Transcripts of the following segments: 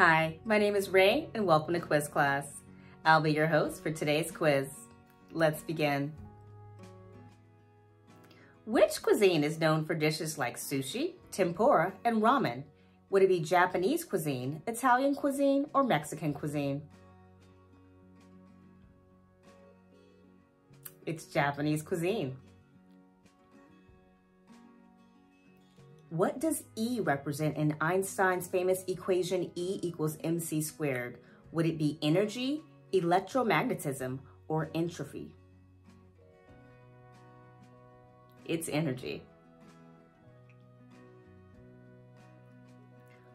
Hi, my name is Ray and welcome to Quiz Class. I'll be your host for today's quiz. Let's begin. Which cuisine is known for dishes like sushi, tempura, and ramen? Would it be Japanese cuisine, Italian cuisine, or Mexican cuisine? It's Japanese cuisine. What does E represent in Einstein's famous equation E equals mc squared? Would it be energy, electromagnetism, or entropy? It's energy.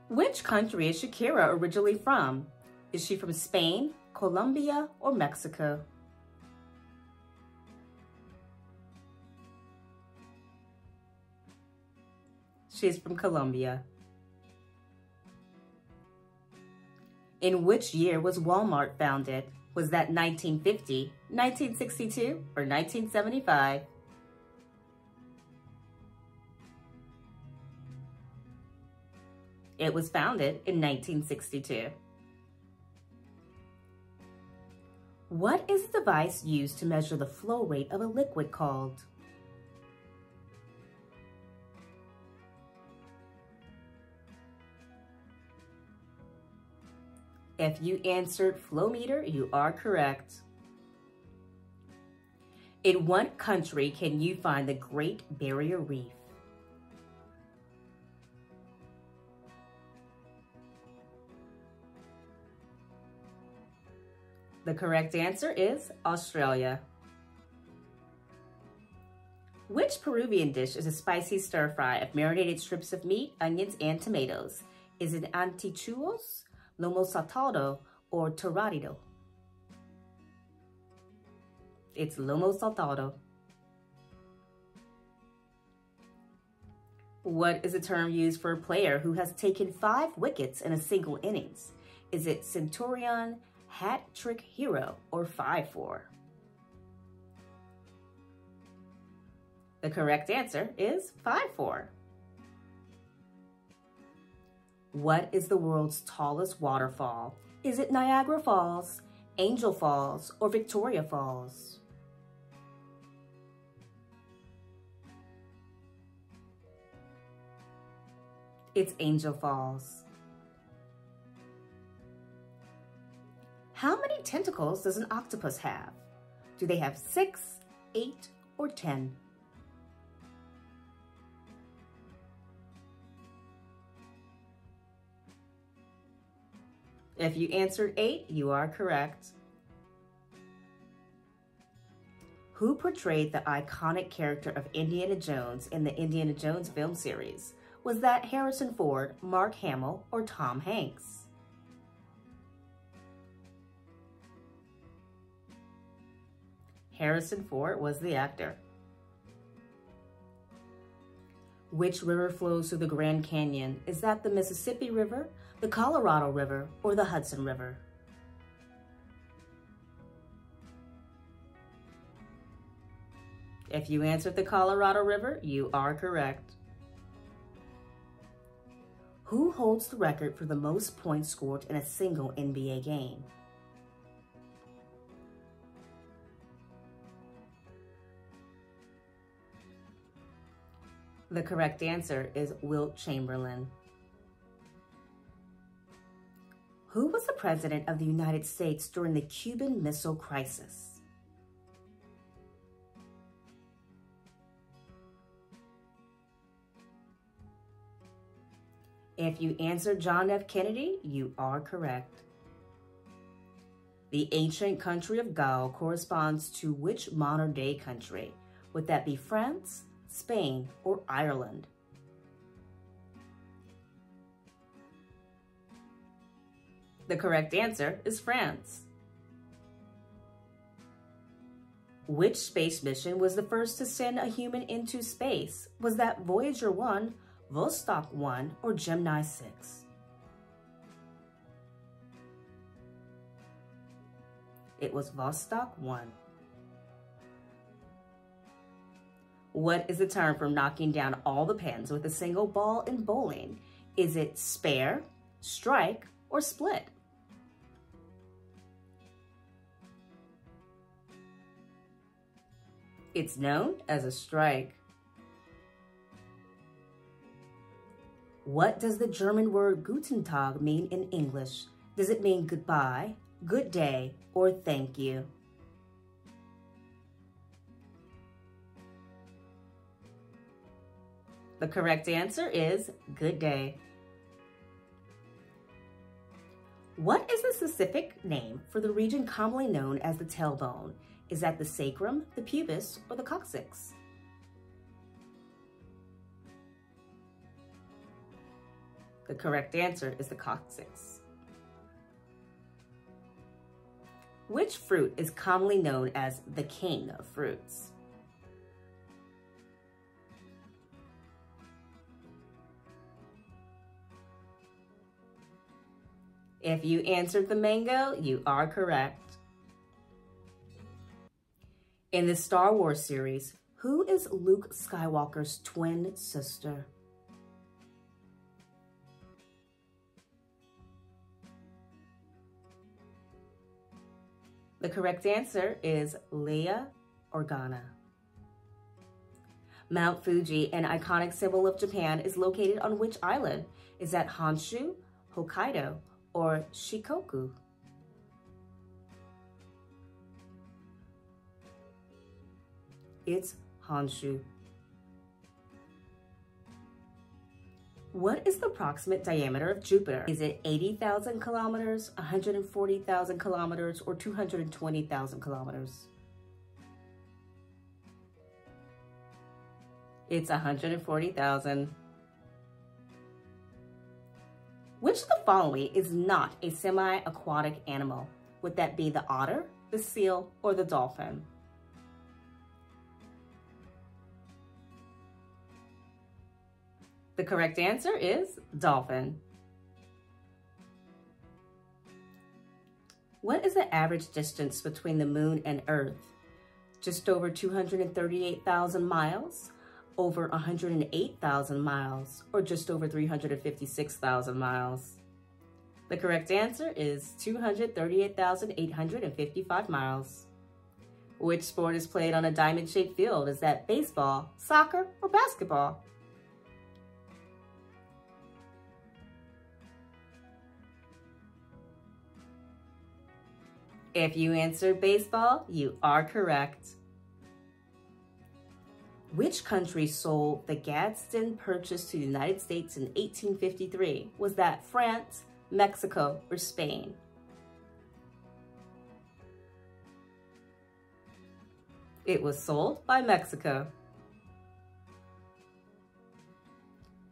Which country is Shakira originally from? Is she from Spain, Colombia, or Mexico? She's from Colombia. In which year was Walmart founded? Was that 1950, 1962, or 1975? It was founded in 1962. What is the device used to measure the flow rate of a liquid called? If you answered flow meter, you are correct. In what country can you find the Great Barrier Reef? The correct answer is Australia. Which Peruvian dish is a spicy stir fry of marinated strips of meat, onions, and tomatoes? Is it anticuchos, lomo saltado, or torrado? It's lomo saltado. What is a term used for a player who has taken five wickets in a single innings? Is it centurion, hat trick hero, or five-for? The correct answer is five-for. What is the world's tallest waterfall? Is it Niagara Falls, Angel Falls, or Victoria Falls? It's Angel Falls. How many tentacles does an octopus have? Do they have six, eight, or 10? If you answered eight, you are correct. Who portrayed the iconic character of Indiana Jones in the Indiana Jones film series? Was that Harrison Ford, Mark Hamill, or Tom Hanks? Harrison Ford was the actor. Which river flows through the Grand Canyon? Is that the Mississippi River, the Colorado River, or the Hudson River? If you answered the Colorado River, you are correct. Who holds the record for the most points scored in a single NBA game? The correct answer is Wilt Chamberlain. President of the United States during the Cuban Missile Crisis? If you answered John F. Kennedy, you are correct. The ancient country of Gaul corresponds to which modern day country? Would that be France, Spain, or Ireland? The correct answer is France. Which space mission was the first to send a human into space? Was that Voyager 1, Vostok 1, or Gemini 6? It was Vostok 1. What is the term for knocking down all the pins with a single ball in bowling? Is it spare, strike, or split? It's known as a strike. What does the German word Guten Tag mean in English? Does it mean goodbye, good day, or thank you? The correct answer is good day. What is the specific name for the region commonly known as the tailbone? Is that the sacrum, the pubis, or the coccyx? The correct answer is the coccyx. Which fruit is commonly known as the king of fruits? If you answered the mango, you are correct. In the Star Wars series, who is Luke Skywalker's twin sister? The correct answer is Leia Organa. Mount Fuji, an iconic symbol of Japan, is located on which island? Is that Honshu, Hokkaido, or Shikoku? It's Honshu. What is the approximate diameter of Jupiter? Is it 80,000 kilometers, 140,000 kilometers, or 220,000 kilometers? It's 140,000. Which of the following is not a semi-aquatic animal? Would that be the otter, the seal, or the dolphin? The correct answer is dolphin. What is the average distance between the moon and Earth? Just over 238,000 miles, over 108,000 miles or just over 356,000 miles? The correct answer is 238,855 miles. Which sport is played on a diamond-shaped field? Is that baseball, soccer, or basketball? If you answered baseball, you are correct. Which country sold the Gadsden purchase to the United States in 1853? Was that France, Mexico, or Spain? It was sold by Mexico.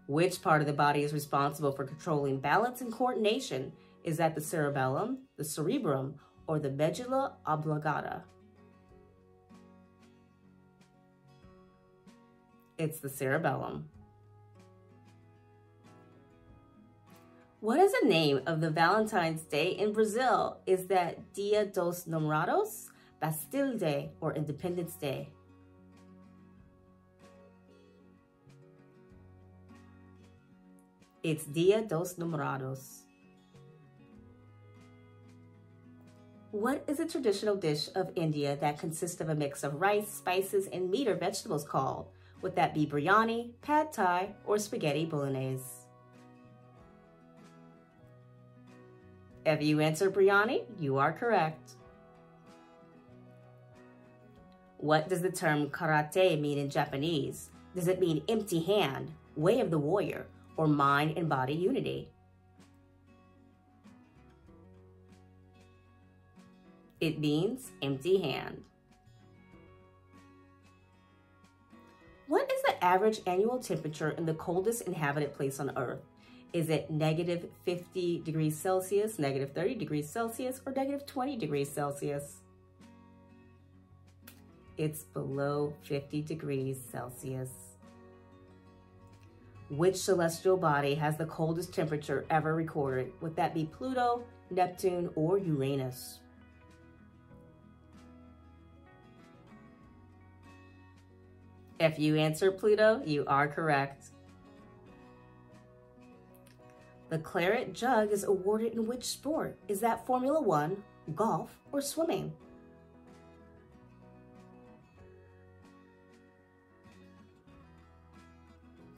Which part of the body is responsible for controlling balance and coordination? Is that the cerebellum, the cerebrum, or the medulla oblongata? It's the cerebellum. What is the name of the Valentine's Day in Brazil? Is that Dia dos Namorados, Bastille Day, or Independence Day? It's Dia dos Namorados. What is a traditional dish of India that consists of a mix of rice, spices, and meat or vegetables called? Would that be biryani, pad thai, or spaghetti bolognese? If you answer biryani, you are correct. What does the term karate mean in Japanese? Does it mean empty hand, way of the warrior, or mind and body unity? It means empty hand. What is the average annual temperature in the coldest inhabited place on Earth? Is it negative 50 degrees Celsius, negative 30 degrees Celsius, or negative 20 degrees Celsius? It's below 50 degrees Celsius. Which celestial body has the coldest temperature ever recorded? Would that be Pluto, Neptune, or Uranus? If you answer Pluto, you are correct. The claret jug is awarded in which sport? Is that Formula One, golf, or swimming?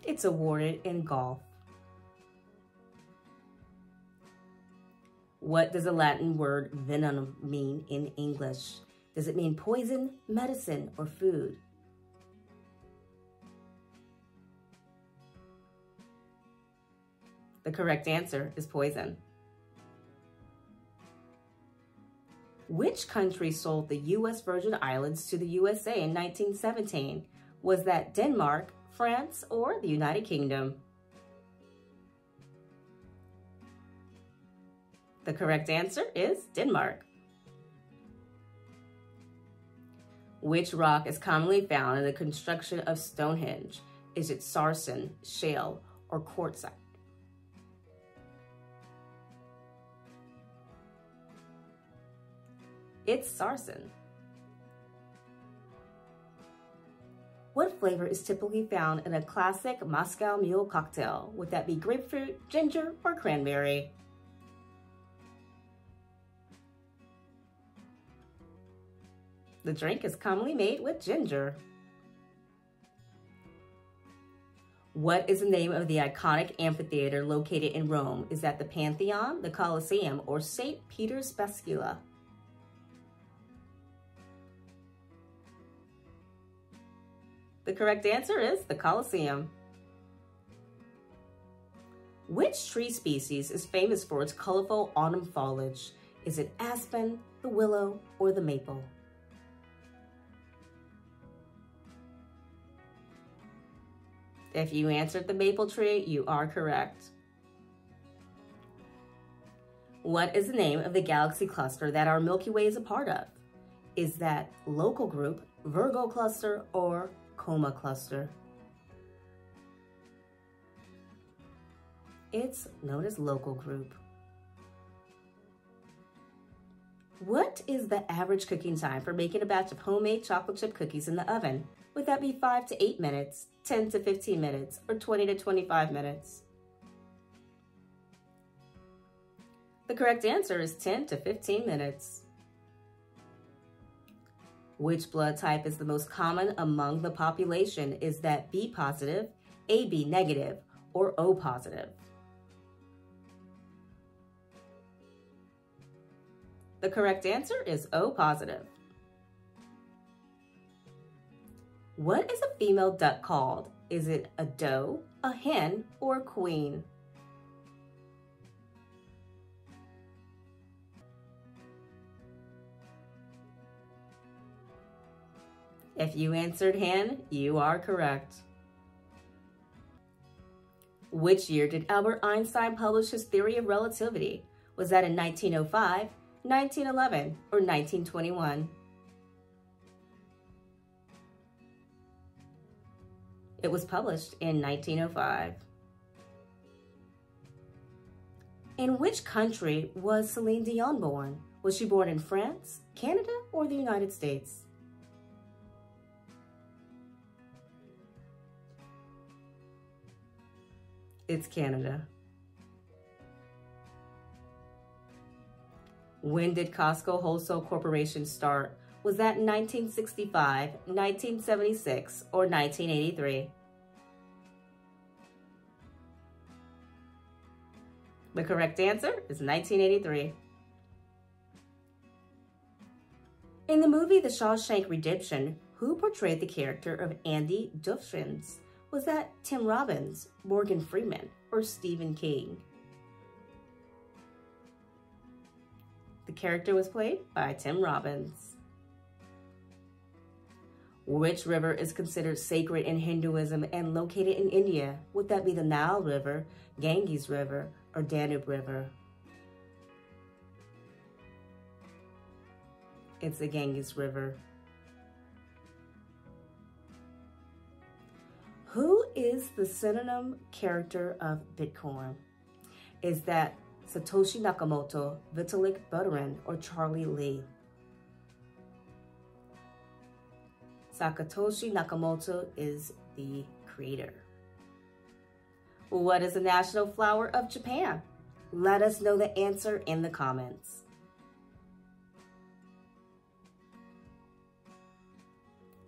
It's awarded in golf. What does the Latin word venom mean in English? Does it mean poison, medicine, or food? The correct answer is poison. Which country sold the U.S. Virgin Islands to the USA in 1917? Was that Denmark, France, or the United Kingdom? The correct answer is Denmark. Which rock is commonly found in the construction of Stonehenge? Is it sarsen, shale, or quartzite? It's sarsen. What flavor is typically found in a classic Moscow Mule cocktail? Would that be grapefruit, ginger, or cranberry? The drink is commonly made with ginger. What is the name of the iconic amphitheater located in Rome? Is that the Pantheon, the Colosseum, or St. Peter's Basilica? The correct answer is the Colosseum. Which tree species is famous for its colorful autumn foliage? Is it aspen, the willow, or the maple? If you answered the maple tree, you are correct. What is the name of the galaxy cluster that our Milky Way is a part of? Is that local group, Virgo cluster, or Coma cluster. It's known as local group. What is the average cooking time for making a batch of homemade chocolate chip cookies in the oven? Would that be 5 to 8 minutes, 10 to 15 minutes, or 20 to 25 minutes? The correct answer is 10 to 15 minutes. Which blood type is the most common among the population? Is that B positive, AB negative, or O positive? The correct answer is O positive. What is a female duck called? Is it a doe, a hen, or a queen? If you answered hen, you are correct. Which year did Albert Einstein publish his theory of relativity? Was that in 1905, 1911, or 1921? It was published in 1905. In which country was Celine Dion born? Was she born in France, Canada, or the United States? It's Canada. When did Costco Wholesale Corporation start? Was that 1965, 1976, or 1983? The correct answer is 1983. In the movie The Shawshank Redemption, who portrayed the character of Andy Dufresne? Was that Tim Robbins, Morgan Freeman, or Stephen King? The character was played by Tim Robbins. Which river is considered sacred in Hinduism and located in India? Would that be the Nile River, Ganges River, or Danube River? It's the Ganges River. Is the synonym character of Bitcoin? Is that Satoshi Nakamoto, Vitalik Buterin, or Charlie Lee? Satoshi Nakamoto is the creator. What is the national flower of Japan? Let us know the answer in the comments.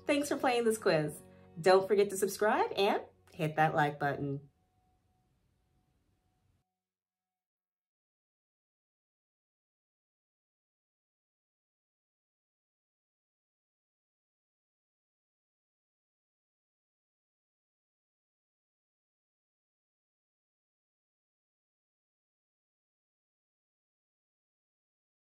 Thanks for playing this quiz. Don't forget to subscribe and hit that like button.